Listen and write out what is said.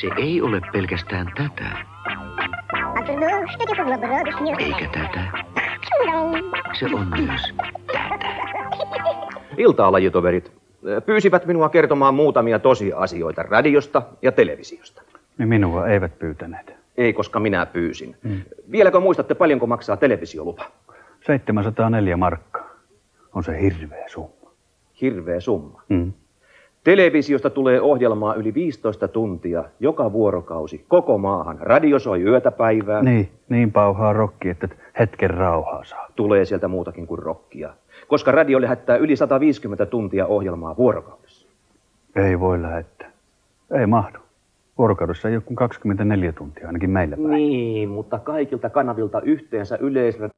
Se ei ole pelkästään tätä, eikä tätä. Se on myös tätä. Iltaa, lajitoverit. Pyysivät minua kertomaan muutamia tosiasioita radiosta ja televisiosta. Niin minua eivät pyytäneet. Ei, koska minä pyysin. Mm. Vieläkö muistatte, paljonko maksaa televisiolupa? 704 markkaa. On se hirveä summa. Hirveä summa. Mm. Televisiosta tulee ohjelmaa yli 15 tuntia, joka vuorokausi, koko maahan. Radio soi yötä päivää. Niin, niin pauhaa rokki, että hetken rauhaa saa. Tulee sieltä muutakin kuin rokkia. Koska radio lähettää yli 150 tuntia ohjelmaa vuorokaudessa. Ei voi lähettää. Ei mahdu. Vuorokaudessa ei ole kuin 24 tuntia, ainakin meillä päin. Niin, mutta kaikilta kanavilta yhteensä yleisradio